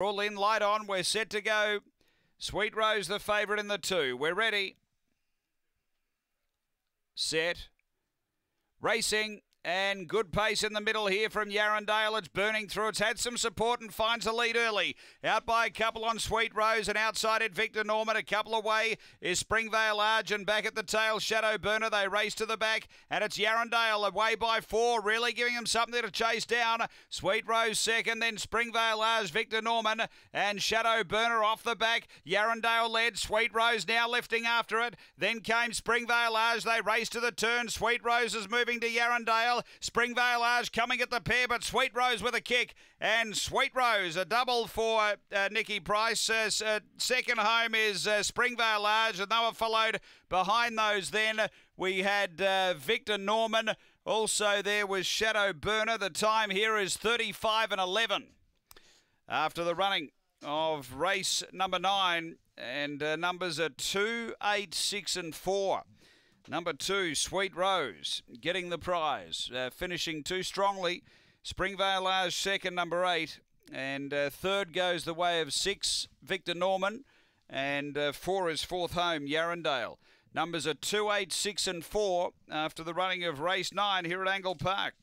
All in, light on. We're set to go. Sweet Rose, the favourite in the two. We're ready. Set. Racing. And good pace in the middle here from Yarrandale. It's burning through. It's had some support and finds a lead early. Out by a couple on Sweet Rose and outside it Victor Norman. A couple away is Springvale Large and back at the tail Shadow Burner. They race to the back and it's Yarrandale away by four. Really giving them something to chase down. Sweet Rose second, then Springvale Large, Victor Norman and Shadow Burner off the back. Yarrandale led. Sweet Rose now lifting after it. Then came Springvale Large. They race to the turn. Sweet Rose is moving to Yarrandale. Springvale Large coming at the pair, but Sweet Rose with a kick. And Sweet Rose, a double for uh, Nicky Price. Uh, uh, second home is uh, Springvale Large, and they were followed behind those then. We had uh, Victor Norman. Also, there was Shadow Burner. The time here is 35 and 11 after the running of race number nine. And uh, numbers are 2, 8, 6, and 4. Number two, Sweet Rose, getting the prize, uh, finishing too strongly. Springvale Large second, number eight. And uh, third goes the way of six, Victor Norman. And uh, four is fourth home, Yarrandale. Numbers are two, eight, six, and four after the running of race nine here at Angle Park.